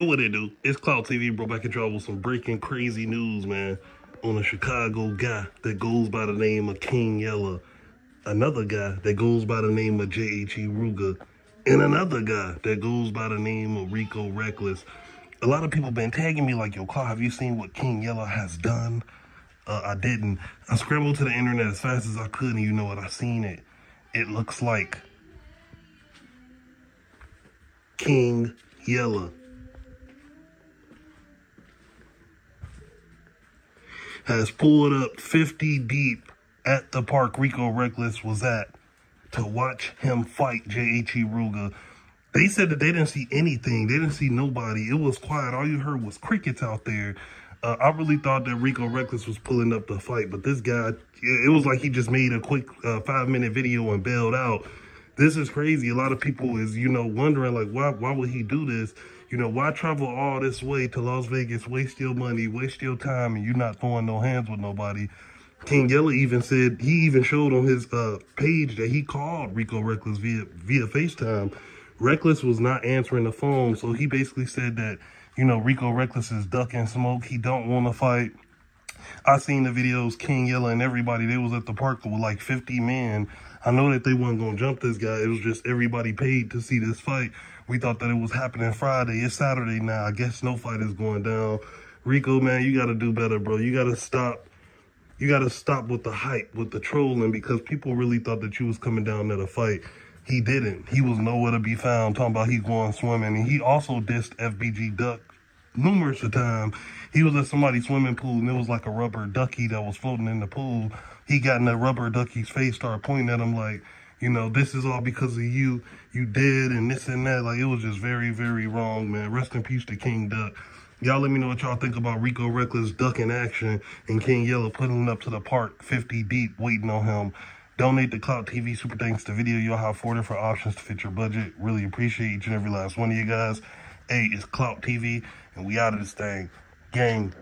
What it do? It's Clout TV, bro. Back in trouble with some breaking crazy news, man. On a Chicago guy that goes by the name of King Yella. Another guy that goes by the name of J.H.E. Ruger. And another guy that goes by the name of Rico Recklezz. A lot of people been tagging me like, yo, Clout, have you seen what King Yella has done? Uh, I didn't. I scrambled to the internet as fast as I could, and you know what? I seen it. It looks like King Yella has pulled up 50 deep at the park Rico Recklezz was at to watch him fight J.H.E. Ruger. They said that they didn't see anything. They didn't see nobody. It was quiet. All you heard was crickets out there. Uh, I really thought that Rico Recklezz was pulling up the fight, but this guy, it was like he just made a quick uh, five-minute video and bailed out. This is crazy. A lot of people is, you know, wondering, like, why, why would he do this? You know, why travel all this way to Las Vegas, waste your money, waste your time, and you're not throwing no hands with nobody? King Yella even said, he even showed on his uh, page that he called Rico Recklezz via, via FaceTime. Recklezz was not answering the phone, so he basically said that, you know, Rico Recklezz is ducking smoke. He don't want to fight. I seen the videos, King Yella and everybody, they was at the park with like 50 men. I know that they wasn't going to jump this guy. It was just everybody paid to see this fight. We thought that it was happening Friday. It's Saturday now. I guess no fight is going down. Rico, man, you got to do better, bro. You got to stop. You got to stop with the hype, with the trolling, because people really thought that you was coming down at a fight. He didn't. He was nowhere to be found, talking about he going swimming. And he also dissed FBG Duck numerous of times. He was at somebody's swimming pool and it was like a rubber ducky that was floating in the pool. He got in that rubber ducky's face, started pointing at him like, you know, this is all because of you. You did and this and that. Like, it was just very, very wrong, man. Rest in peace to King Duck. Y'all let me know what y'all think about Rico Recklezz duck in action and King Yella putting up to the park 50 deep waiting on him. Donate to Clout TV. Super thanks to video. Y'all have four different options to fit your budget. Really appreciate each and every last one of you guys. Hey, it's Clout TV, and we out of this thing. Gang.